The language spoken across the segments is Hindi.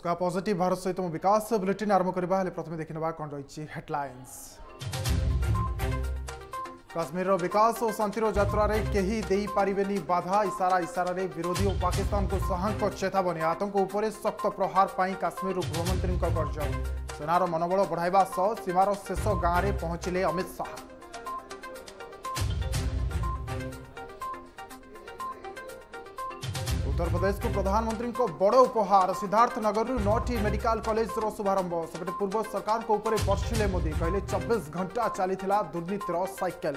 নমস্কার পজিটিভ ভারত সহিত মু বিকাশ বুলেটিন আরম্ভ করা হলে প্রথমে দেখে নেওয়া কণ রয়েছে হেডলাইন্স কাশ্মীরর বিকাশ ও শান্তির যাত্রার কেহি দেইপারিবেনি বাধা ইশারা ইশারার বিরোধী ও পাকিস্তানকু শাহঙ্ক চেতাবনী আতঙ্ক উপরে শক্ত প্রহার পাই কাশ্মীর গৃহমন্ত্রীঙ্ক গর্জন সেনার মনোবল বঢ়াইবা সহ সীমার শেষ গাঁরে পৌঁছিলে অমিত শাহ उत्तरप्रदेश को प्रधानमंत्री बड़ उपहार। सिद्धार्थनगर नौटी मेडिकल कलेज शुभारंभ सेपटे पूर्व सरकार को ऊपर बर्षिले मोदी। कहले चबीश घंटा चली दुर्नीतिर cycle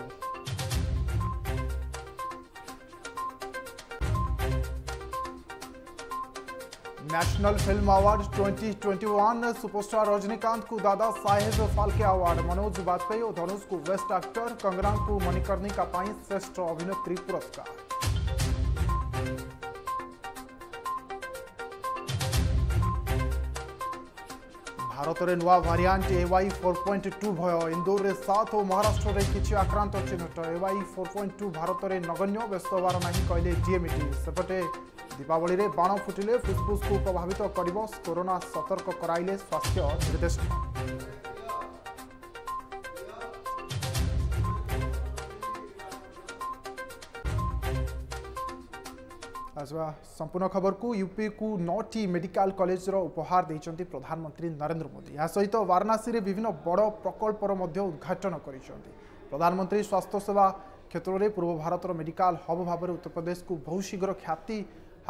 national film award 2021 superstar Rajinikanth को दादा साहेब फाल्के अवार्ड। मनोज बाजपेयी और धनुष को बेस्ट एक्टर कंगना को मणिकर्णिका श्रेष्ठ अभिनेत्री पुरस्कार। ଭାରତରେ ନୂଆ variant AY four point two ଭୟ ଇନ୍ଦୋରରେ ସାତ ଓ ମହାରାଷ୍ଟ୍ରରେ କିଛି ଆକ୍ରାନ୍ତ ଚିହ୍ନଟ ଏୱାଇ ଫୋର୍ ପଏଣ୍ଟ ଟୁ ଭାରତରେ ନଗଣ୍ୟ ବ୍ୟସ୍ତ ହେବାର ନାହିଁ କହିଲେ ଜିଏମ୍ଇଟି ସେପଟେ ଦୀପାବଳିରେ ବାଣ ଫୁଟିଲେ ଫୁସ୍ଫୁସ୍କୁ ପ୍ରଭାବିତ କରିବ କରୋନା ସତର୍କ କରାଇଲେ ସ୍ୱାସ୍ଥ୍ୟ ନିର୍ଦ୍ଦେଶକ ଆସିବା ସମ୍ପୂର୍ଣ୍ଣ ଖବରକୁ ୟୁପିକୁ ନଅଟି ମେଡିକାଲ କଲେଜର ଉପହାର ଦେଇଛନ୍ତି ପ୍ରଧାନମନ୍ତ୍ରୀ ନରେନ୍ଦ୍ର ମୋଦି। ଏହା ସହିତ ବାରଣାସୀରେ ବିଭିନ୍ନ ବଡ଼ ପ୍ରକଳ୍ପର ମଧ୍ୟ ଉଦ୍ଘାଟନ କରିଛନ୍ତି। ପ୍ରଧାନମନ୍ତ୍ରୀ ସ୍ୱାସ୍ଥ୍ୟସେବା କ୍ଷେତ୍ରରେ ପୂର୍ବ ଭାରତର ମେଡିକାଲ ହବ୍ ଭାବରେ ଉତ୍ତରପ୍ରଦେଶକୁ ବହୁ ଶୀଘ୍ର ଖ୍ୟାତି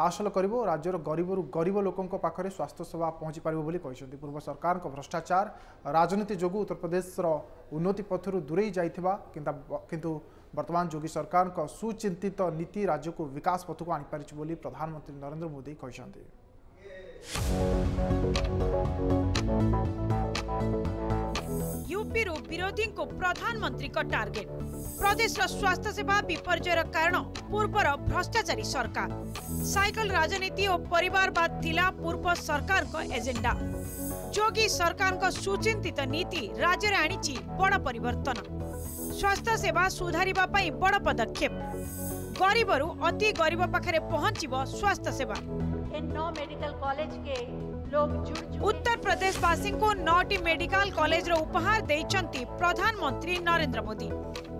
ହାସଲ କରିବ। ରାଜ୍ୟର ଗରିବରୁ ଗରିବ ଲୋକଙ୍କ ପାଖରେ ସ୍ୱାସ୍ଥ୍ୟସେବା ପହଞ୍ଚିପାରିବ ବୋଲି କହିଛନ୍ତି। ପୂର୍ବ ସରକାରଙ୍କ ଭ୍ରଷ୍ଟାଚାର ରାଜନୀତି ଯୋଗୁଁ ଉତ୍ତରପ୍ରଦେଶର ଉନ୍ନତି ପଥରୁ ଦୂରେଇ ଯାଇଥିବା କିନ୍ତୁ ବର୍ତ୍ତମାନ ଯୋଗୀ ସରକାରଙ୍କ ସୁଚିନ୍ତିତ ନୀତି ରାଜ୍ୟକୁ ବିକାଶ ପଥକୁ ଆଣିପାରିଛି ବୋଲି ପ୍ରଧାନମନ୍ତ୍ରୀ ନରେନ୍ଦ୍ର ମୋଦି କହିଛନ୍ତି ୟୁପିରୁ ବିରୋଧୀଙ୍କୁ ପ୍ରଧାନମନ୍ତ୍ରୀଙ୍କ ଟାର୍ଗେଟ ପ୍ରଦେଶର ସ୍ୱାସ୍ଥ୍ୟ ସେବା ବିପର୍ଯ୍ୟୟର କାରଣ ପୂର୍ବର ଭ୍ରଷ୍ଟାଚାରୀ ସରକାର ସାଇକେଲ ରାଜନୀତି ଓ ପରିବାରବାଦ ଥିଲା ପୂର୍ବ ସରକାରଙ୍କ ଏଜେଣ୍ଡା ଯୋଗୀ ସରକାରଙ୍କ ସୁଚିନ୍ତିତ ନୀତି ରାଜ୍ୟରେ ଆଣିଛି ବଡ଼ ପରିବର୍ତ୍ତନ स्वास्थ्य सेवा सुधारिबा पई बड पदक्षेप। गरिबरु अति गरिब पाखरे पहुचिबो स्वास्थ्य सेवा। ए नो मेडिकल कॉलेज के लोग जुड़ जुड़ उत्तर प्रदेश वासिन को नौटी मेडिकल कॉलेज रो उपहार देइछंती प्रधानमंत्री नरेंद्र मोदी।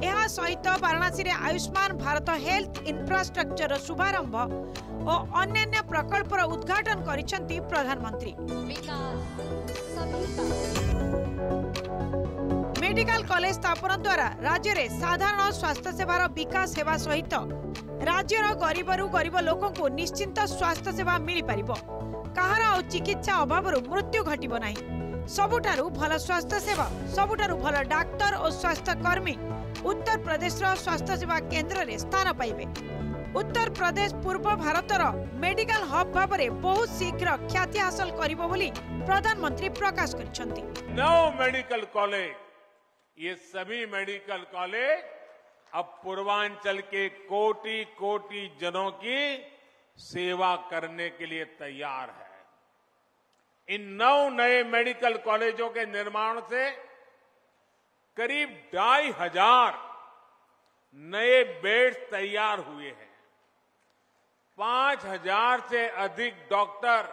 एहा सहित वाराणसी रे आयुष्मान भारत हेल्थ इंफ्रास्ट्रक्चर रो शुभारंभ ओ अन्यन्य प्रकल्प रो उद्घाटन करिछंती प्रधानमंत्री विकास सभी ମେଡିକାଲ କଲେଜ ସ୍ଥାପନ ଦ୍ୱାରା ରାଜ୍ୟରେ ସାଧାରଣ ସ୍ୱାସ୍ଥ୍ୟ ସେବାର ବିକାଶ ହେବା ସହିତ ରାଜ୍ୟର ଗରିବରୁ ଗରିବ ଲୋକଙ୍କୁ ନିଶ୍ଚିନ୍ତ ସ୍ୱାସ୍ଥ୍ୟ ସେବା ମିଳିପାରିବ କାହାର ଆଉ ଚିକିତ୍ସା ଅଭାବରୁ ମୃତ୍ୟୁ ଘଟିବ ନାହିଁ ସବୁଠାରୁ ଭଲ ସ୍ୱାସ୍ଥ୍ୟ ସେବା ସବୁଠାରୁ ଭଲ ଡାକ୍ତର ଓ ସ୍ୱାସ୍ଥ୍ୟ କର୍ମୀ ଉତ୍ତର ପ୍ରଦେଶର ସ୍ୱାସ୍ଥ୍ୟ ସେବା କେନ୍ଦ୍ରରେ ସ୍ଥାନ ପାଇବେ ଉତ୍ତର ପ୍ରଦେଶ ପୂର୍ବ ଭାରତର ମେଡିକାଲ ହବ୍ ଭାବରେ ବହୁତ ଶୀଘ୍ର ଖ୍ୟାତି ହାସଲ କରିବ ବୋଲି ପ୍ରଧାନମନ୍ତ୍ରୀ ପ୍ରକାଶ କରିଛନ୍ତି नौ मेडिकल कॉलेज ये सभी मेडिकल कॉलेज अब पूर्वांचल के कोटि कोटि जनों की सेवा करने के लिए तैयार है। इन नौ नए मेडिकल कॉलेजों के निर्माण से करीब ढाई हज़ार नए बेड्स तैयार हुए हैं। पाँच हज़ार से अधिक डॉक्टर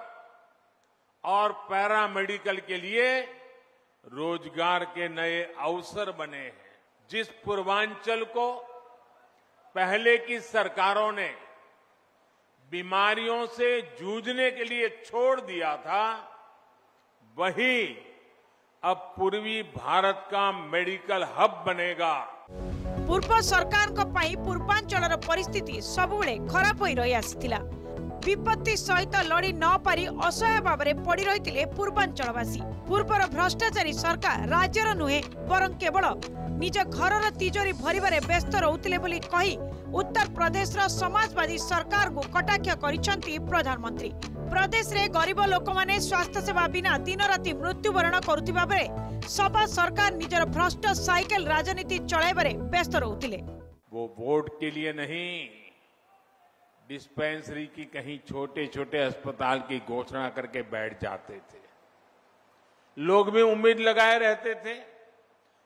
और पैरामेडिकल के लिए रोज़गार के नए अवसर बने हैं। जिस पूर्वांचल को पहले की सरकारों ने बीमारियों से जूझने के लिए छोड़ दिया था, वही अब पूर्वी भारत का मेडिकल हब बनेगा। पूर्व सरकार पूर्वांचल परिस्थिति सब खराब हो रही आ ବିପତ୍ତି ସହିତ ଲଢି ନ ପାରି ଅସହାୟ ଭାବରେ ପଡି ରହିଥିଲେ ପୂର୍ବାଞ୍ଚଳବାସୀ ପୂର୍ବର ଭ୍ରଷ୍ଟାଚାରୀ ସରକାର ରାଜ୍ୟର ନୁହେଁ ବରଂ କେବଳ ନିଜ ଘରର ତିଜୋରି ଭରିବାରେ ବ୍ୟସ୍ତ ରହୁଥିଲେ ବୋଲି କହି ଉତ୍ତର ପ୍ରଦେଶର ସମାଜବାଦୀ ସରକାରକୁ କଟାକ୍ଷ କରିଛନ୍ତି ପ୍ରଧାନମନ୍ତ୍ରୀ ପ୍ରଦେଶରେ ଗରିବ ଲୋକମାନେ ସ୍ୱାସ୍ଥ୍ୟ ସେବା ବିନା ଦିନରାତି ମୃତ୍ୟୁବରଣ କରୁଥିବା ବେଳେ ସଭା ସରକାର ନିଜର ଭ୍ରଷ୍ଟ ସାଇକେଲ ରାଜନୀତି ଚଳାଇବାରେ ବ୍ୟସ୍ତ ରହୁଥିଲେ वो वोट के लिए नहीं डिस्पेंसरी की कहीं छोटे छोटे अस्पताल की घोषणा करके बैठ जाते थे। लोग भी उम्मीद लगाए रहते थे,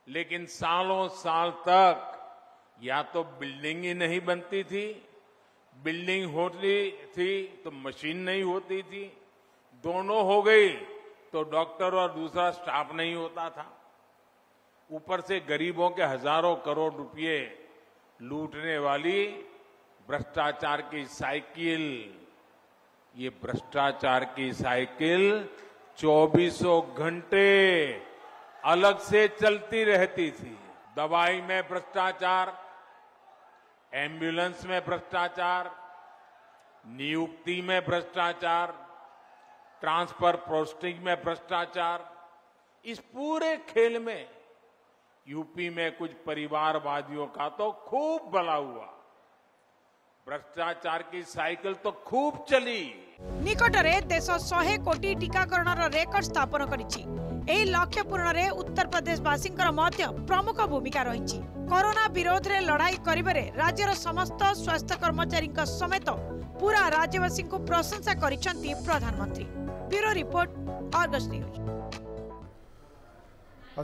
लेकिन सालों साल तक या तो बिल्डिंग ही नहीं बनती थी, बिल्डिंग होती थी तो मशीन नहीं होती थी, दोनों हो गई तो डॉक्टर और दूसरा स्टाफ नहीं होता था। ऊपर से गरीबों के हज़ारों करोड़ रुपए लूटने वाली भ्रष्टाचार की साइकिल। ये भ्रष्टाचार की साइकिल चौबीसों घंटे अलग से चलती रहती थी। दवाई में भ्रष्टाचार, एंबुलेंस में भ्रष्टाचार, नियुक्ति में भ्रष्टाचार, ट्रांसफ़र पोस्टिंग में भ्रष्टाचार। इस पूरे खेल में यूपी में कुछ परिवारवादियों का तो खूब भला हुआ। भ्रष्टाचार की साइकिल तो खूब चली ନିକଟରେ ଦେଶ ଶହେ କୋଟି ଟିକାକରଣର ରେକର୍ଡ ସ୍ଥାପନ କରିଛି ଏହି ଲକ୍ଷ୍ୟ ପୂରଣରେ ଉତ୍ତରପ୍ରଦେଶବାସୀଙ୍କର ମଧ୍ୟ ପ୍ରମୁଖ ଭୂମିକା ରହିଛି କରୋନା ବିରୋଧରେ ଲଢାଇ କରିବାରେ ରାଜ୍ୟର ସମସ୍ତ ସ୍ୱାସ୍ଥ୍ୟ କର୍ମଚାରୀଙ୍କ ସମେତ ପୁରା ରାଜ୍ୟବାସୀଙ୍କୁ ପ୍ରଶଂସା କରିଛନ୍ତି ପ୍ରଧାନମନ୍ତ୍ରୀ ବ୍ୟୁରୋ ରିପୋର୍ଟ ଅର୍ଗସ୍ ନ୍ୟୁଜ୍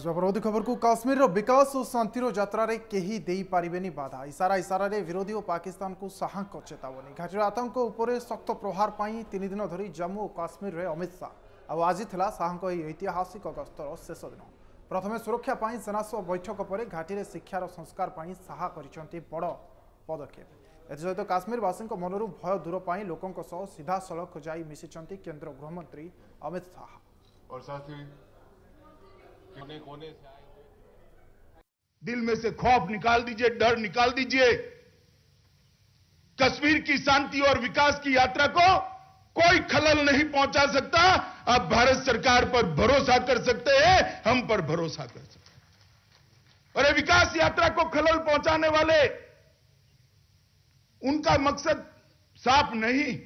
परवर्ती खबर को काश्मीर विकास और शांति जित्रे कही दे पारे बाधा। इशारा इशारे विरोधी और पाकिस्तान को साहक चेतावनी। घाटी आतंक शक्त प्रहार तीन दिन धरी जम्मू और काश्मीर में अमित शाह। आज थी साहतिहासिक गस्तर शेष दिन। प्रथम सुरक्षापी सेना सह बैठक पर घाटी में शिक्षार संस्कार शाह बड़ पदक्षेप। एसत काश्मीरवासी मनर भय दूरपाई लोकों सीधा सड़क जा मिशिंट केन्द्र गृहमंत्री अमित शाह। और साथ ही कोने कोने से आए दिल में से खौफ निकाल दीजिए, डर निकाल दीजिए। कश्मीर की शांति और विकास की यात्रा को कोई खलल नहीं पहुँचा सकता। आप भारत सरकार पर भरोसा कर सकते हैं, हम पर भरोसा कर सकते हैं। और विकास यात्रा को खलल पहुँचाने वाले, उनका मकसद साफ़ नहीं,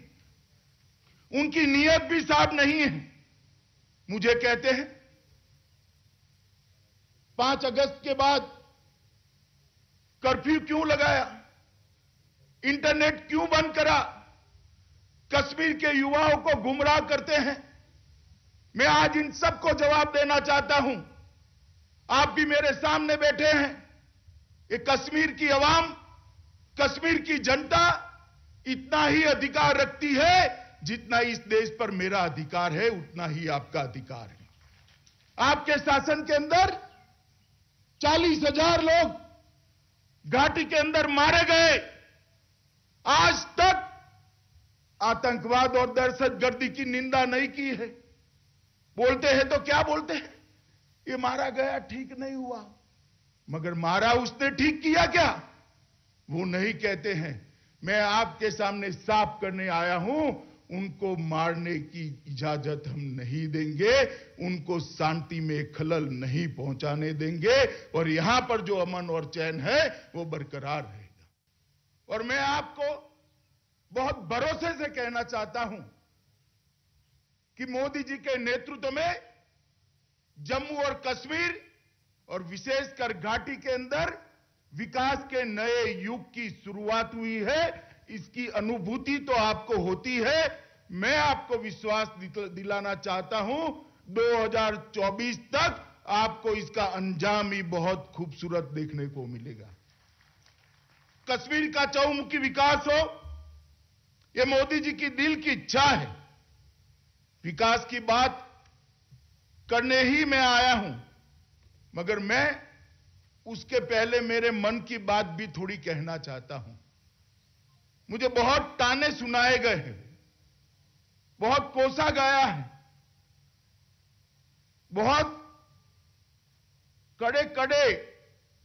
उनकी नीयत भी साफ़ नहीं है। मुझे कहते हैं पाँच अगस्त के बाद कर्फ्यू क्यों लगाया? इंटरनेट क्यों बंद करा? कश्मीर के युवाओं को गुमराह करते हैं। मैं आज इन सबको जवाब देना चाहता हूँ। आप भी मेरे सामने बैठे हैं। ये कश्मीर की आवाम कश्मीर की जनता इतना ही अधिकार रखती है जितना इस देश पर मेरा अधिकार है, उतना ही आपका अधिकार है। आपके शासन के अंदर चालीस हज़ार लोग घाटी के अंदर मारे गए। आज तक आतंकवाद और दहशतगर्दी की निंदा नहीं की है। बोलते हैं तो क्या बोलते हैं? ये मारा गया, ठीक नहीं हुआ। मगर मारा उसने ठीक किया क्या? वो नहीं कहते हैं। मैं आपके सामने साफ़ करने आया हूँ। उनको मारने की इजाज़त हम नहीं देंगे, उनको शांति में खलल नहीं पहुँचाने देंगे, और यहाँ पर जो अमन और चैन है, वो बरकरार रहेगा। और मैं आपको बहुत भरोसे से कहना चाहता हूँ कि मोदी जी के नेतृत्व में जम्मू और कश्मीर और विशेषकर घाटी के अंदर विकास के नए युग की शुरुआत हुई है। इसकी अनुभूति तो आपको होती है। मैं आपको विश्वास दिलाना चाहता हूँ 2024 तक आपको इसका अंजाम ही बहुत खूबसूरत देखने को मिलेगा। कश्मीर का चौमुखी विकास हो, ये मोदी जी की दिल की इच्छा है। विकास की बात करने ही मैं आया हूँ, मगर मैं उसके पहले मेरे मन की बात भी थोड़ी कहना चाहता हूँ। मुझे बहुत ताने सुनाए गए हैं। बहुत कोसा गया है। बहुत कड़े कड़े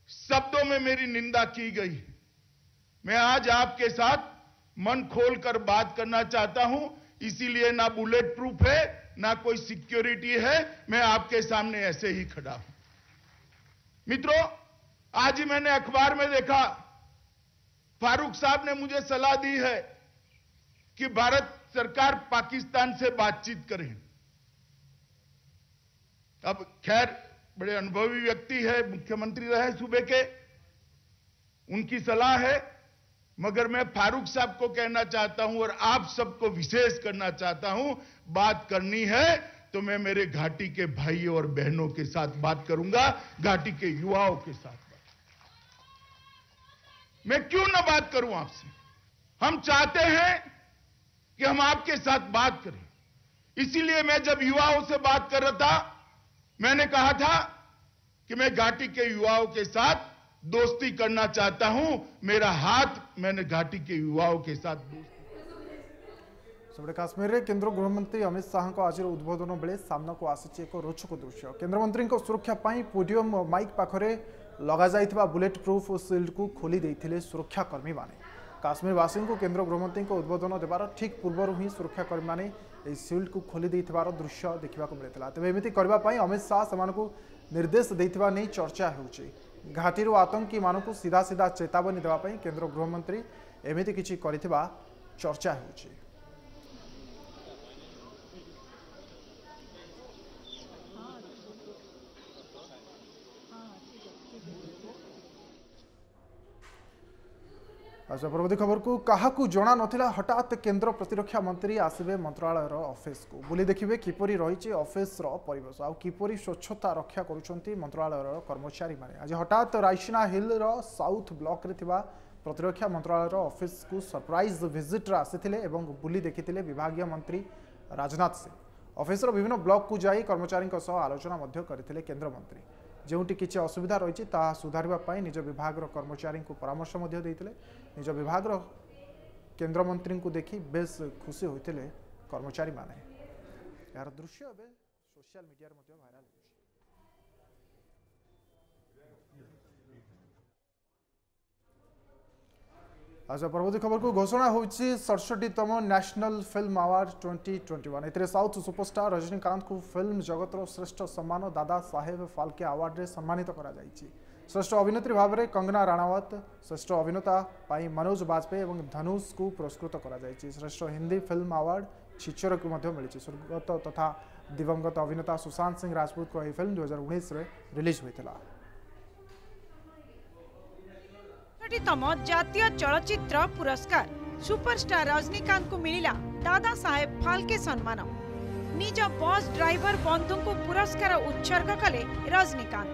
शब्दों में मेरी निंदा की गई है। मैं आज आपके साथ मन खोलकर बात करना चाहता हूँ। इसीलिए ना बुलेट प्रूफ है, ना कोई सिक्योरिटी है। मैं आपके सामने ऐसे ही खड़ा हूँ। मित्रों, आज ही मैंने अखबार में देखा फारूक साहब ने मुझे सलाह दी है कि भारत सरकार पाकिस्तान से बातचीत करे। अब खैर, बड़े अनुभवी व्यक्ति है, मुख्यमंत्री रहे सूबे के, उनकी सलाह है, मगर मैं फारूक साहब को कहना चाहता हूँ और आप सबको विशेष करना चाहता हूँ, बात करनी है तो मैं मेरे घाटी के भाइयों और बहनों के साथ बात करूँगा, घाटी के युवाओं के साथ। मैं क्यों ना बात करूं आपसे हम चाहते हैं कि हम आपके साथ बात करें इसीलिए मैं जब युवाओं से बात कर रहा था मैंने कहा था कि मैं घाटी के युवाओं के साथ दोस्ती करना चाहता हूं मेरा हाथ मैंने घाटी के युवाओं के साथ दोस्ती ସେପଟେ କାଶ୍ମୀରରେ କେନ୍ଦ୍ର ଗୃହମନ୍ତ୍ରୀ ଅମିତ ଶାହାଙ୍କ ଆଜିର ଉଦ୍ବୋଧନ ବେଳେ ସାମ୍ନାକୁ ଆସିଛି ଏକ ରୋଚକ ଦୃଶ୍ୟ କେନ୍ଦ୍ରମନ୍ତ୍ରୀଙ୍କ ସୁରକ୍ଷା ପାଇଁ ପୋଡିୟମ୍ ମାଇକ୍ ପାଖରେ ଲଗାଯାଇଥିବା ବୁଲେଟ୍ ପ୍ରୁଫ୍ ସିଲ୍ଡକୁ ଖୋଲି ଦେଇଥିଲେ ସୁରକ୍ଷାକର୍ମୀମାନେ କାଶ୍ମୀରବାସୀଙ୍କୁ କେନ୍ଦ୍ର ଗୃହମନ୍ତ୍ରୀଙ୍କ ଉଦ୍ବୋଧନ ଦେବାର ଠିକ୍ ପୂର୍ବରୁ ହିଁ ସୁରକ୍ଷାକର୍ମୀମାନେ ଏହି ସିଲ୍ଡକୁ ଖୋଲି ଦେଇଥିବାର ଦୃଶ୍ୟ ଦେଖିବାକୁ ମିଳିଥିଲା ତେବେ ଏମିତି କରିବା ପାଇଁ ଅମିତ ଶାହା ସେମାନଙ୍କୁ ନିର୍ଦ୍ଦେଶ ଦେଇଥିବା ନେଇ ଚର୍ଚ୍ଚା ହେଉଛି ଘାଟିରୁ ଆତଙ୍କୀମାନଙ୍କୁ ସିଧା ସିଧା ଚେତାବନୀ ଦେବା ପାଇଁ କେନ୍ଦ୍ର ଗୃହମନ୍ତ୍ରୀ ଏମିତି କିଛି କରିଥିବା ଚର୍ଚ୍ଚା ହେଉଛି ଆଚ୍ଛା ପରବର୍ତ୍ତୀ ଖବରକୁ କାହାକୁ ଜଣା ନଥିଲା ହଠାତ୍ କେନ୍ଦ୍ର ପ୍ରତିରକ୍ଷା ମନ୍ତ୍ରୀ ଆସିବେ ମନ୍ତ୍ରଣାଳୟର ଅଫିସକୁ ବୁଲି ଦେଖିବେ କିପରି ରହିଛି ଅଫିସର ପରିବେଶ ଆଉ କିପରି ସ୍ୱଚ୍ଛତା ରକ୍ଷା କରୁଛନ୍ତି ମନ୍ତ୍ରଣାଳୟର କର୍ମଚାରୀମାନେ ଆଜି ହଠାତ୍ ରାଇସିନା ହିଲ୍ର ସାଉଥ୍ ବ୍ଲକରେ ଥିବା ପ୍ରତିରକ୍ଷା ମନ୍ତ୍ରଣାଳୟର ଅଫିସକୁ ସରପ୍ରାଇଜ୍ ଭିଜିଟ୍ରେ ଆସିଥିଲେ ଏବଂ ବୁଲି ଦେଖିଥିଲେ ବିଭାଗୀୟ ମନ୍ତ୍ରୀ ରାଜନାଥ ସିଂ ଅଫିସର ବିଭିନ୍ନ ବ୍ଲକକୁ ଯାଇ କର୍ମଚାରୀଙ୍କ ସହ ଆଲୋଚନା ମଧ୍ୟ କରିଥିଲେ କେନ୍ଦ୍ରମନ୍ତ୍ରୀ ଯେଉଁଠି କିଛି ଅସୁବିଧା ରହିଛି ତାହା ସୁଧାରିବା ପାଇଁ ନିଜ ବିଭାଗର କର୍ମଚାରୀଙ୍କୁ ପରାମର୍ଶ ମଧ୍ୟ ଦେଇଥିଲେ ନିଜ ବିଭାଗର କେନ୍ଦ୍ରମନ୍ତ୍ରୀଙ୍କୁ ଦେଖି ବେଶ୍ ଖୁସି ହୋଇଥିଲେ କର୍ମଚାରୀମାନେ ଏହାର ଦୃଶ୍ୟ ଏବେ ସୋସିଆଲ ମିଡ଼ିଆରେ ମଧ୍ୟ ଭାଇରାଲ আচ্ছা পরবর্তী খবরকু ঘোষণা হয়েছে সড়ষটিতম national film award twenty twenty one এতে সাউথ সুপরস্টার রজনীকান্ত ফিল্ম জগতর শ্রেষ্ঠ সম্মান দাদা সাহেব ফালকে আওয়ার্ডে সম্মানিত করা যাইছে শ্রেষ্ঠ অভিনেত্রী ভাবে কঙ্গনা রাণাওত শ্রেষ্ঠ অভিনেতা পাই মনোজ বাজপেয়ী এবং ধনুষকু পুরস্কৃত করা যাইছে শ্রেষ্ঠ হিন্দি ফিল্ম আওয়ার্ড छिचरको मिली स्वर्गत तथा दिवंगत अभिनेता सुशांत सिंह राजपूत को यह फ़िल्म दुई हज़ार उन्नीस रिलीज़ होता ତମ ଜାତୀୟ ଚଳଚ୍ଚିତ୍ର ପୁରସ୍କାର ସୁପରଷ୍ଟାର ରଜନୀକାନ୍ତଙ୍କୁ ମିଳିଲା ଦାଦା ସାହେବ ଫାଲକେ ସମ୍ମାନ ନିଜ ବସ୍ ଡ୍ରାଇଭର ବନ୍ଧୁଙ୍କୁ ପୁରସ୍କାର ଉତ୍ସର୍ଗ କଲେ ରଜନୀକାନ୍ତ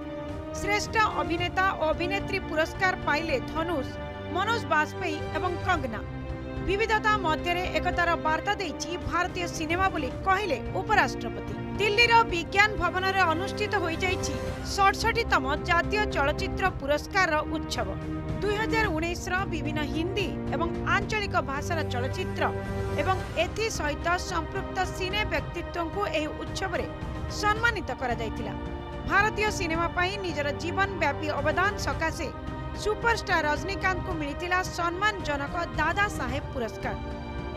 ଶ୍ରେଷ୍ଠ ଅଭିନେତା ଓ ଅଭିନେତ୍ରୀ ପୁରସ୍କାର ପାଇଲେ ଧନୁଷ ମନୋଜ ବାଜପେୟୀ ଏବଂ କଙ୍ଗନା ବିବିଧତା ମଧ୍ୟରେ ଏକତାର ବାର୍ତ୍ତା ଦେଇଛି ଭାରତୀୟ ସିନେମା ବୋଲି କହିଲେ ଉପରାଷ୍ଟ୍ରପତି ଦିଲ୍ଲୀର ବିଜ୍ଞାନ ଭବନରେ ଅନୁଷ୍ଠିତ ହୋଇଯାଇଛି ସଡ଼ଷଠିତମ ଜାତୀୟ ଚଳଚ୍ଚିତ୍ର ପୁରସ୍କାରର ଉତ୍ସବ ଦୁଇହଜାର ଉଣେଇଶର ବିଭିନ୍ନ ହିନ୍ଦୀ ଏବଂ ଆଞ୍ଚଳିକ ଭାଷାର ଚଳଚ୍ଚିତ୍ର ଏବଂ ଏଥି ସହିତ ସମ୍ପୃକ୍ତ ସିନେ ବ୍ୟକ୍ତିତ୍ୱଙ୍କୁ ଏହି ଉତ୍ସବରେ ସମ୍ମାନିତ କରାଯାଇଥିଲା ଭାରତୀୟ ସିନେମା ପାଇଁ ନିଜର ଜୀବନ ବ୍ୟାପୀ ଅବଦାନ ସକାଶେ ସୁପରଷ୍ଟାର ରଜନୀକାନ୍ତଙ୍କୁ ମିଳିଥିଲା ସମ୍ମାନଜନକ ଦାଦା ସାହେବ ପୁରସ୍କାର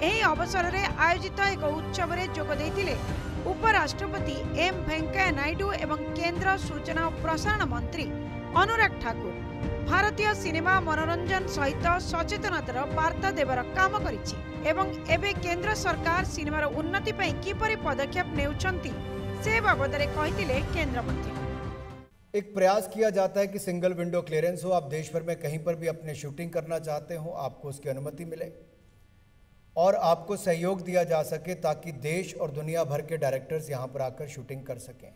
ଏହି ଅବସରରେ ଆୟୋଜିତ ଏକ ଉତ୍ସବରେ ଯୋଗ ଦେଇଥିଲେ ଉପରାଷ୍ଟ୍ରପତି ଏମ୍ ଭେଙ୍କୟା ନାଇଡୁ ଏବଂ କେନ୍ଦ୍ର ସୂଚନା ଓ ପ୍ରସାରଣ ମନ୍ତ୍ରୀ ଅନୁରାଗ ଠାକୁର ଭାରତୀୟ ସିନେମା ମନୋରଞ୍ଜନ ସହିତ ସଚେତନତାର ବାର୍ତ୍ତା ଦେବାର କାମ କରିଛି ଏବଂ ଏବେ କେନ୍ଦ୍ର ସରକାର ସିନେମାର ଉନ୍ନତି ପାଇଁ କିପରି ପଦକ୍ଷେପ ନେଉଛନ୍ତି ସେ ବାବଦରେ କହିଥିଲେ କେନ୍ଦ୍ରମନ୍ତ୍ରୀ एक प्रयास किया जाता है कि सिंगल विंडो क्लियरेंस हो आप देश भर में कहीं पर भी अपने शूटिंग करना चाहते हो आपको उसकी अनुमति मिले और आपको सहयोग दिया जा सके ताकि देश और दुनिया भर के डायरेक्टर्स यहाँ पर आकर शूटिंग कर सकें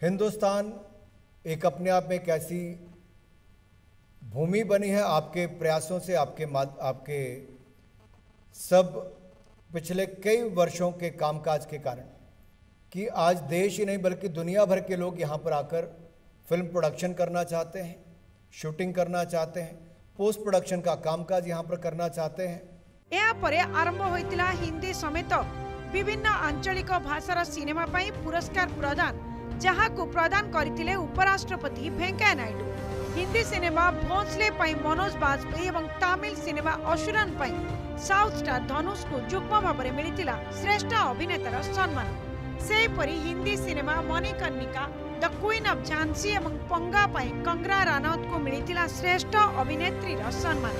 हिंदुस्तान एक अपने आप में एक ऐसी भूमि बनी है आपके प्रयासों से आपके माद आपके सब पिछले कई वर्षों के कामकाज के कारण कि आज देश ही नहीं बल्कि दुनिया भर के लोग यहाँ पर आकर फिल्म प्रोडक्शन करना चाहते हैं शूटिंग करना चाहते हैं पोस्ट प्रोडक्शन का कामकाज यहाँ पर करना चाहते हैं ଏହାପରେ ଆରମ୍ଭ ହୋଇଥିଲା ହିନ୍ଦୀ ସମେତ ବିଭିନ୍ନ ଆଞ୍ଚଳିକ ଭାଷାର ସିନେମା ପାଇଁ ପୁରସ୍କାର ପ୍ରଦାନ ଯାହାକୁ ପ୍ରଦାନ କରିଥିଲେ ଉପରାଷ୍ଟ୍ରପତି ଭେଙ୍କୟା ନାଇଡୁ ହିନ୍ଦୀ ସିନେମା ଭୋଁସଲେ ପାଇଁ ମନୋଜ ବାଜପେୟୀ ଏବଂ ତାମିଲ ସିନେମା ଅସୁରନ୍ ପାଇଁ ସାଉଥ୍ ଷ୍ଟାର ଧନୁଷକୁ ଯୁଗ୍ମ ଭାବରେ ମିଳିଥିଲା ଶ୍ରେଷ୍ଠ ଅଭିନେତାର ସମ୍ମାନ ସେହିପରି Hindi cinema Manikarnika the queen of Jhansi ଏବଂ ପଙ୍ଗା ପାଇଁ କଙ୍ଗନା ରାନାୱତଙ୍କୁ ମିଳିଥିଲା ଶ୍ରେଷ୍ଠ ଅଭିନେତ୍ରୀର ସମ୍ମାନ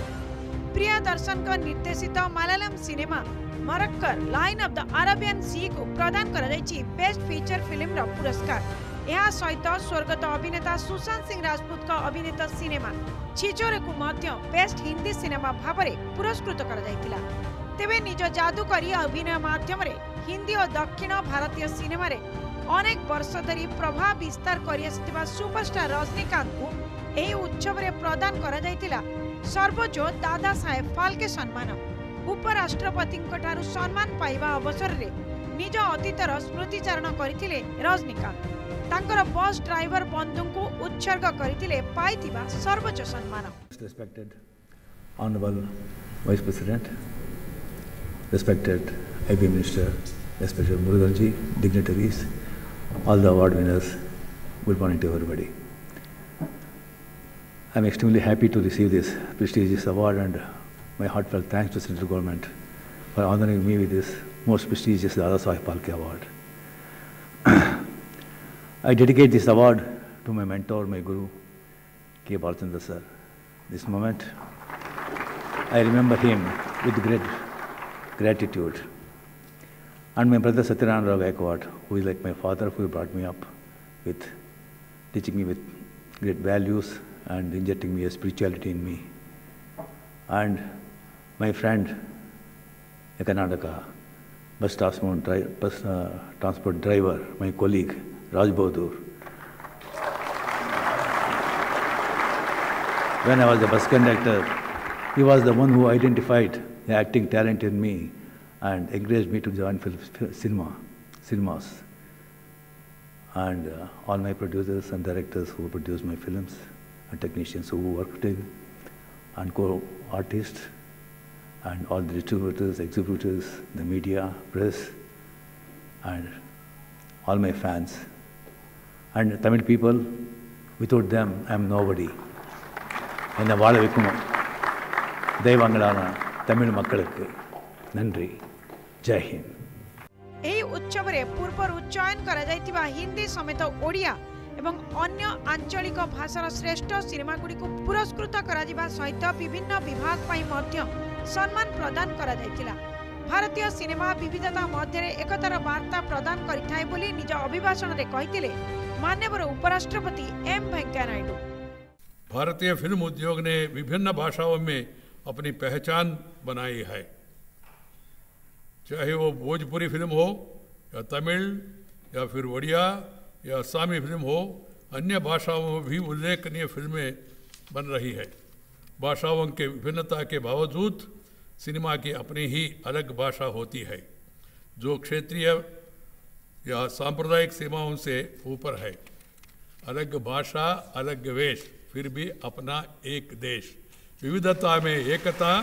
ପ୍ରିୟଦର୍ଶନଙ୍କ ନିର୍ଦ୍ଦେଶିତ Malayalam cinema Marakkar lion of the Arabian ସିକୁ ପ୍ରଦାନ କରାଯାଇଛି ବେଷ୍ଟ ଫିଚର ଫିଲ୍ମର ପୁରସ୍କାର ଏହା ସହିତ ସ୍ୱର୍ଗତ ଅଭିନେତା ସୁଶାନ୍ତ ସିଂ ରାଜପୁତଙ୍କ ଅଭିନୀତ ସିନେମା ଛିଚୋରେକୁ ମଧ୍ୟ ବେଷ୍ଟ ହିନ୍ଦୀ ସିନେମା ଭାବରେ ପୁରସ୍କୃତ କରାଯାଇଥିଲା ତେବେ ନିଜ ଯାଦୁକରୀ ଅଭିନୟ ମାଧ୍ୟମରେ ହିନ୍ଦୀ ଓ ଦକ୍ଷିଣ ଭାରତୀୟ ସିନେମାରେ ଅନେକ ବର୍ଷ ଧରି ପ୍ରଭାବ ବିସ୍ତାର କରିଆସିଥିବା ସୁପରଷ୍ଟାର ରଜନୀକାନ୍ତଙ୍କୁ ଏହି ଉତ୍ସବରେ ପ୍ରଦାନ କରାଯାଇଥିଲା ସର୍ବୋଚ୍ଚ ଦାଦା ସାହେବ ଫାଲକେ ସମ୍ମାନ ଉପରାଷ୍ଟ୍ରପତିଙ୍କ ଠାରୁ ସମ୍ମାନ ପାଇବା ଅବସରରେ ନିଜ ଅତୀତର ସ୍ମୃତିଚାରଣ କରିଥିଲେ ରଜନୀକାନ୍ତ ତାଙ୍କର ବସ୍ ଡ୍ରାଇଭର ବନ୍ଧୁଙ୍କୁ ଉତ୍ସର୍ଗ କରିଥିଲେ ପାଇଥିବା ସର୍ବୋଚ୍ଚ ସମ୍ମାନ Respected Honorable Vice President, respected IB Minister, respected Muruganji, dignitaries, all the award winners, good morning to everybody. I'm extremely happy to receive this prestigious award and my heartfelt thanks to Central Government for honoring me with this most prestigious Dada Saheb Phalke Award. I dedicate this award to my mentor, my guru, K. Balchandra sir. This moment, I remember him with great gratitude. And my brother Satyanarayana Rao Gaikwad, who is like my father, who brought me up with teaching me with great values and injecting me a spirituality in me. And my friend, a bus bus, uh, transport driver, my colleague, Raj Bahadur. When I was a bus conductor, he was the one who identified the acting talent in me and encouraged me to join film, cinema, cinemas. And uh, all my producers and directors who produced my films and technicians who worked in and co-artists and all the distributors, exhibitors, the media, press, and all my fans. And Tamil people, without them, I am nobody. என்னை வாழ வைக்கும் தெய்வங்களான தமிழ் மக்களுக்கு நன்றி ஜெய்ஹிந்த் ଏହି ଉତ୍ସବରେ ପୂର୍ବରୁ ଚୟନ କରାଯାଇଥିବା ହିନ୍ଦୀ ସମେତ ଓଡ଼ିଆ ଏବଂ ଅନ୍ୟ ଆଞ୍ଚଳିକ ଭାଷାର ଶ୍ରେଷ୍ଠ ସିନେମାଗୁଡ଼ିକୁ ପୁରସ୍କୃତ କରାଯିବା ସହିତ ବିଭିନ୍ନ ବିଭାଗ ପାଇଁ ମଧ୍ୟ ସମ୍ମାନ ପ୍ରଦାନ କରାଯାଇଥିଲା ଭାରତୀୟ ସିନେମା ବିବିଧତା ମଧ୍ୟରେ ଏକତାର ବାର୍ତ୍ତା ପ୍ରଦାନ କରିଥାଏ ବୋଲି ନିଜ ଅଭିଭାଷଣରେ କହିଥିଲେ मान्यवर उपराष्ट्रपति एम वेंकैया नायडू। भारतीय फ़िल्म उद्योग ने विभिन्न भाषाओं में अपनी पहचान बनाई है। चाहे वो भोजपुरी फ़िल्म हो, या तमिल, या फिर उड़िया या असामी फ़िल्म हो, अन्य भाषाओं में भी उल्लेखनीय फ़िल्में बन रही है। भाषाओं के विभिन्नता के बावजूद सिनेमा की अपनी ही अलग भाषा होती है, जो क्षेत्रीय या सांप्रदायिक सीमाओं से ऊपर है अलग भाषा अलग वेश फिर भी अपना एक देश विविधता में एकता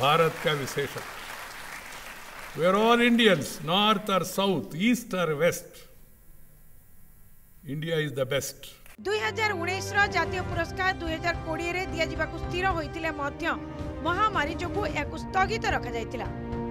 भारत का विशेषण we are all Indians north और साउथ ईस्ट और west India is the best ଦୁଇ ହଜାର ଉଣେଇଶର ଜାତୀୟ ପୁରସ୍କାର ଦୁଇ ହଜାର କୋଡ଼ିଏରେ ଦିଆଯିବାକୁ ସ୍ଥିର ହୋଇଥିଲେ ମଧ୍ୟ ମହାମାରୀ ଯୋଗୁଁ ଏହାକୁ ସ୍ଥଗିତ ରଖାଯାଇଥିଲା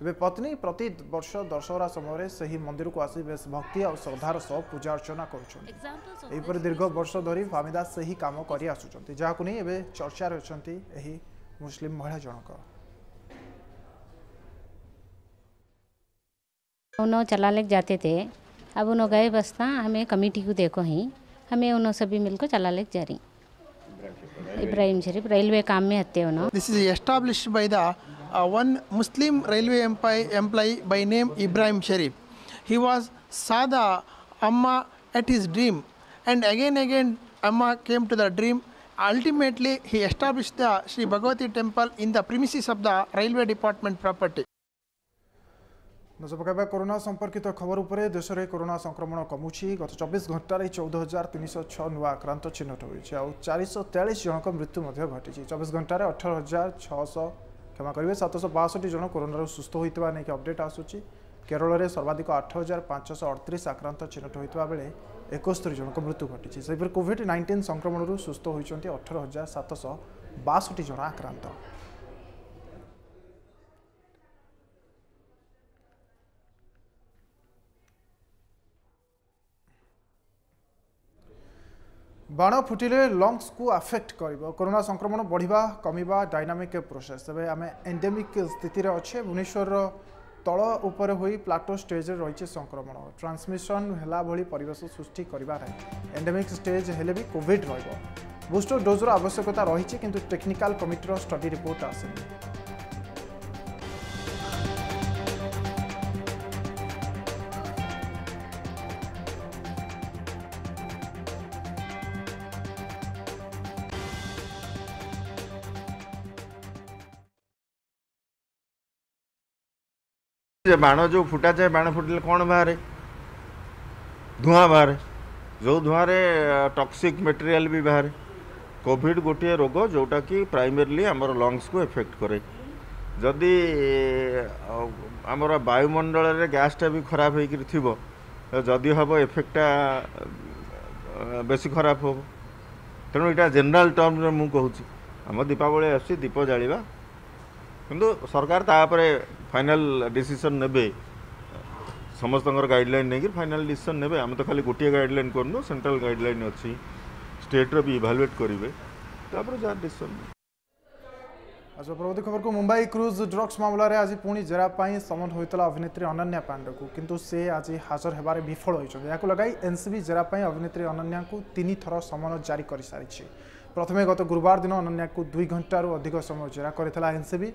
ଏବେ ପତ୍ନୀ ପ୍ରତି ବର୍ଷ ଦଶହରା ସମୟରେ ସେହି ମନ୍ଦିରକୁ ଆସି ବେଶ ଭକ୍ତି ଆଉ ଶ୍ରଦ୍ଧାର ସହ ପୂଜା ଅର୍ଚ୍ଚନା କରୁଛନ୍ତି ଏହିପରି ଦୀର୍ଘ ବର୍ଷ ଧରି ଫାମିଦା ସେହି କାମ କରି ଆସୁଛନ୍ତି ଯାହାକୁ ନେଇ ଏବେ ଚର୍ଚ୍ଚାରେ ଅଛନ୍ତି ଏହି ମୁସଲିମ ମହିଳା ଜଣକ उन्हों चला लेके जाते थे अब उन्हों गए बसता हमें कमेटी को देखो ही हमें उन्हों सभी मिलकर चला लेके जा रही इब्राहिम शरीफ रेलवे काम में हत्या उन्हों This is established by the uh, one Muslim railway employee by name Ibrahim Sharif. He was Sada Amma at his dream and again again Amma came to the dream. Ultimately, he established the Sri Bhagavati temple in the premises of the railway department property. নজর পকাইবা করোনা সম্পর্কিত খবর উপরে দেশের করোনা সংক্রমণ কমুছি গত চব্বিশ ঘণ্টার চৌদ হাজার তিনশ ছ নূয়া আক্রান্ত চিহ্নট হয়েছে আর চারিশ তেয়াশ জনক মৃত্যু ঘটিছে চব্বিশ ঘণ্টার অঠর হাজার ছশ କ୍ଷମା କରିବେ। ସାତଶହ ବାଷଠି ଜଣ କରୋନାରୁ ସୁସ୍ଥ ହୋଇଥିବା ନେଇକି ଅପଡେଟ୍ ଆସୁଛି। କେରଳରେ ସର୍ବାଧିକ ଆଠ ହଜାର ପାଞ୍ଚଶହ ଅଠତିରିଶ ଆକ୍ରାନ୍ତ ଚିହ୍ନଟ ହୋଇଥିବା ବେଳେ ଏକସ୍ତରୀ ଜଣଙ୍କ ମୃତ୍ୟୁ ଘଟିଛି। ସେହିପରି କୋଭିଡ୍ ନାଇଣ୍ଟିନ୍ ସଂକ୍ରମଣରୁ ସୁସ୍ଥ ହୋଇଛନ୍ତି ଅଠର ହଜାର ସାତଶହ ବାଷଠି ଜଣ ଆକ୍ରାନ୍ତ। ବାଣ ଫୁଟିଲେ ଲଙ୍ଗସକୁ ଆଫେକ୍ଟ କରିବ କରୋନା ସଂକ୍ରମଣ ବଢ଼ିବା କମିବା ଡାଇନାମିକ୍ ପ୍ରୋସେସ୍ ତେବେ ଆମେ ଏଣ୍ଡେମିକ୍ ସ୍ଥିତିରେ ଅଛେ ଭୁବନେଶ୍ୱରର ତଳ ଉପରେ ହୋଇ ପ୍ଲାଟୋ ଷ୍ଟେଜ୍ରେ ରହିଛି ସଂକ୍ରମଣ ଟ୍ରାନ୍ସମିସନ୍ ହେଲା ଭଳି ପରିବେଶ ସୃଷ୍ଟି କରିବା ନାହିଁ ଏଣ୍ଡେମିକ୍ ଷ୍ଟେଜ୍ ହେଲେ ବି କୋଭିଡ୍ ରହିବ ବୁଷ୍ଟର ଡୋଜ୍ର ଆବଶ୍ୟକତା ରହିଛି କିନ୍ତୁ ଟେକ୍ନିକାଲ କମିଟିର ଷ୍ଟଡି ରିପୋର୍ଟ ଆସିନି ଯେ ବାଣ ଯେଉଁ ଫୁଟାଯାଏ ବାଣ ଫୁଟିଲେ କ'ଣ ବାହାରେ ଧୂଆଁ ବାହାରେ ଯେଉଁ ଧୂଆଁରେ ଟକ୍ସିକ୍ ମେଟେରିଆଲ ବି ବାହାରେ କୋଭିଡ଼ ଗୋଟିଏ ରୋଗ ଯେଉଁଟାକି ପ୍ରାଇମେରିଲି ଆମର ଲଙ୍ଗସକୁ ଏଫେକ୍ଟ କରେ ଯଦି ଅ, ଆମର ବାୟୁମଣ୍ଡଳରେ ଗ୍ୟାସ୍ଟା ବି ଖରାପ ହେଇକିରି ଥିବ ଯଦି ହେବ ଏଫେକ୍ଟଟା ଅ, ବେଶୀ ଖରାପ ହେବ ତେଣୁ ଏଇଟା ଜେନେରାଲ ଟର୍ମରେ ମୁଁ କହୁଛି ଆମ ଦୀପାବଳି ଆସୁଛି ଦୀପ ଜାଳିବା କିନ୍ତୁ ସରକାର ତା ଉପରେ ফাইনাল ডিসিশন নেবে ସମସ୍ତଙ୍କର ଗାଇଡ଼ଲାଇନ୍ ନେଇକି ଫାଇନାଲ୍ ଡିସିସନ୍ ନେବେ ଆମେ ତ ଖାଲି ଗୋଟିଏ ଗାଇଡ଼ଲାଇନ୍ କରୁନୁ ସେଣ୍ଟ୍ରାଲ୍ ଗାଇଡ଼ଲାଇନ୍ ଅଛି ଷ୍ଟେଟ୍ର ବି ଇଭାଲୁଏଟ୍ କରିବେ ତାପରେ ଯାହା ଡିସିସନ୍ ଆଚ୍ଛା ପରବର୍ତ୍ତୀ ଖବରକୁ ମୁମ୍ବାଇ କ୍ରୁଜ୍ ଡ୍ରଗ୍ସ ମାମଲାରେ ଆଜି ପୁଣି ଜେରା ପାଇଁ ସମନ ହୋଇଥିଲା ଅଭିନେତ୍ରୀ ଅନନ୍ୟା ପାଣ୍ଡେକୁ କିନ୍ତୁ ସେ ଆଜି ହାଜର ହେବାରେ ବିଫଳ ହୋଇଛନ୍ତି ଏହାକୁ ଲଗାଇ ଏନ୍ସିବି ଜେରା ପାଇଁ ଅଭିନେତ୍ରୀ ଅନନ୍ୟାଙ୍କୁ ତିନି ଥର ସମନ ଜାରି କରିସାରିଛି ପ୍ରଥମେ ଗତ ଗୁରୁବାର ଦିନ ଅନନ୍ୟାକୁ ଦୁଇ ଘଣ୍ଟାରୁ ଅଧିକ ସମୟ ଜେରା କରିଥିଲା ଏନ୍ସିବି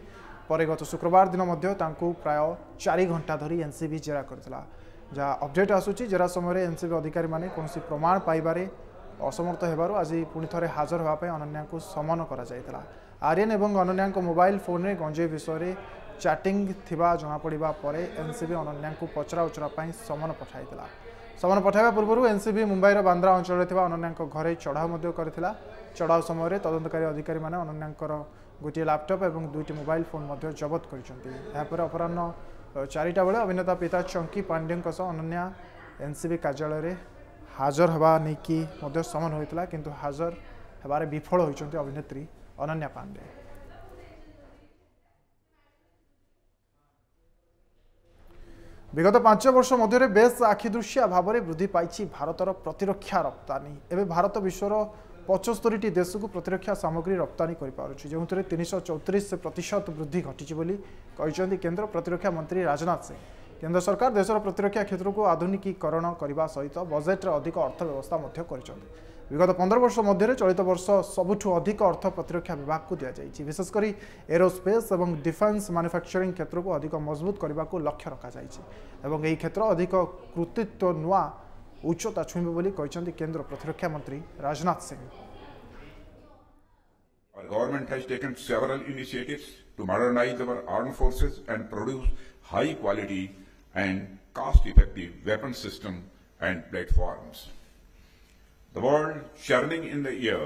পরে গত শুক্রবার দিন মধ্যে তাঁকু প্রায় চারি ঘণ্টা ধরি এনসিবি জেরা করেছিলা, যা অপডেট আসুচি জেরা সময় এনসিবি অধিকারী মানে কোণী প্রমাণ পাইবারে অসমর্থ হবার আজ পুঁথ হাজর হওয়া অনন্যা সমন করা যাই আর্যন এবং অনন্যা মোবাইল ফোনে গঞ্জেই বিষয়ে ଚାଟିଂ ଥିବା ଜଣାପଡ଼ିବା ପରେ ଏନ୍ସିବି ଅନନ୍ୟାଙ୍କୁ ପଚରା ଉଚରା ପାଇଁ ସମନ ପଠାଇଥିଲା। ସମନ ପଠାଇବା ପୂର୍ବରୁ ଏନ୍ସିବି ମୁମ୍ବାଇର ବାନ୍ଦ୍ରା ଅଞ୍ଚଳରେ ଥିବା ଅନନ୍ୟାଙ୍କ ଘରେ ଚଢ଼ାଉ ମଧ୍ୟ କରିଥିଲା। ଚଢ଼ାଉ ସମୟରେ ତଦନ୍ତକାରୀ ଅଧିକାରୀମାନେ ଅନନ୍ୟାଙ୍କର ଗୋଟିଏ ଲାପଟପ୍ ଏବଂ ଦୁଇଟି ମୋବାଇଲ ଫୋନ୍ ମଧ୍ୟ ଜବତ କରିଛନ୍ତି ଏହାପରେ ଅପରାହ୍ନ ଚାରିଟା ବେଳେ ଅଭିନେତା ପିତା ଚଙ୍କି ପାଣ୍ଡେଙ୍କ ସହ ଅନନ୍ୟା ଏନ୍ସିବି କାର୍ଯ୍ୟାଳୟରେ ହାଜର ହେବା ନେଇକି ମଧ୍ୟ ସମନ ହୋଇଥିଲା କିନ୍ତୁ ହାଜର ହେବାରେ ବିଫଳ ହୋଇଛନ୍ତି ଅଭିନେତ୍ରୀ ଅନନ୍ୟା ପାଣ୍ଡେ ବିଗତ ପାଞ୍ଚ ବର୍ଷ ମଧ୍ୟରେ ବେଶ୍ ଆଖିଦୃଶିଆ ଭାବରେ ବୃଦ୍ଧି ପାଇଛି ଭାରତର ପ୍ରତିରକ୍ଷା ରପ୍ତାନୀ ଏବେ ଭାରତ ବିଶ୍ୱର ପଚସ୍ତରୀଟି ଦେଶକୁ ପ୍ରତିରକ୍ଷା ସାମଗ୍ରୀ ରପ୍ତାନୀ କରିପାରୁଛି ଯେଉଁଥିରେ ତିନିଶହ ଚଉତିରିଶ ପ୍ରତିଶତ ବୃଦ୍ଧି ଘଟିଛି ବୋଲି କହିଛନ୍ତି କେନ୍ଦ୍ର ପ୍ରତିରକ୍ଷା ମନ୍ତ୍ରୀ ରାଜନାଥ ସିଂ କେନ୍ଦ୍ର ସରକାର ଦେଶର ପ୍ରତିରକ୍ଷା କ୍ଷେତ୍ରକୁ ଆଧୁନିକୀକରଣ କରିବା ସହିତ ବଜେଟ୍ରେ ଅଧିକ ଅର୍ଥ ବ୍ୟବସ୍ଥା ମଧ୍ୟ କରିଛନ୍ତି ବିଗତ ପନ୍ଦର ବର୍ଷ ମଧ୍ୟରେ ଚଳିତ ବର୍ଷ ସବୁଠୁ ଅଧିକ ଅର୍ଥ ପ୍ରତିରକ୍ଷା ବିଭାଗକୁ ଦିଆଯାଇଛି ବିଶେଷ କରି ଏରୋସ୍ପେସ୍ ଏବଂ ଡିଫେନ୍ସ ମାନୁଫ୍ୟାକ୍ଚରିଂ କ୍ଷେତ୍ରକୁ ଅଧିକ ମଜବୁତ କରିବାକୁ ଲକ୍ଷ୍ୟ ରଖାଯାଇଛି ଏବଂ ଏହି କ୍ଷେତ୍ର ଅଧିକ କୃତିତ୍ୱ ନୂଆ ଉଚ୍ଚତା Our government has taken several initiatives to modernize our armed forces and produce high quality and cost effective weapon system and platforms. The world churning in the year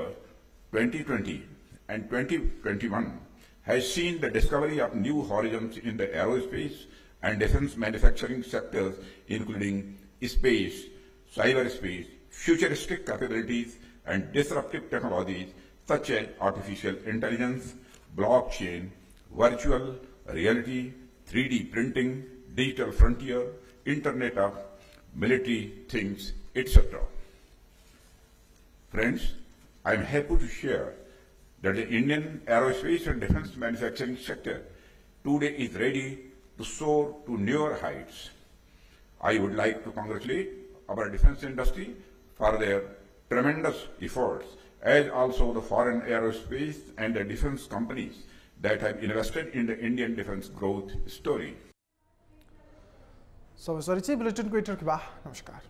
2020 and 2021 has seen the discovery of new horizons in the aerospace and defense manufacturing sectors, including space, cyberspace, futuristic capabilities, and disruptive technologies such as artificial intelligence, blockchain, virtual reality, 3D printing, digital frontier, Internet of military things, etc. Friends, I am happy to share that the Indian aerospace and defense manufacturing sector today is ready to soar to newer heights. I would like to congratulate our defense industry for their tremendous efforts, as also the foreign aerospace and the defense companies that have invested in the Indian defense growth story. So, sorry, bulletin Twitter ke. Namaskar.